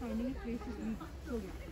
How many places we go?